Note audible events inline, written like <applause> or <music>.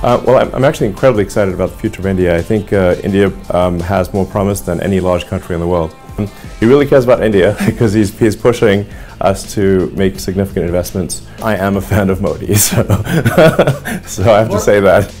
Uh, well, I'm, actually incredibly excited about the future of India. I think uh, India um, has more promise than any large country in the world. He really cares about India <laughs> because he's, he's pushing us to make significant investments. I am a fan of Modi, <laughs> so, <laughs> so I have to say that.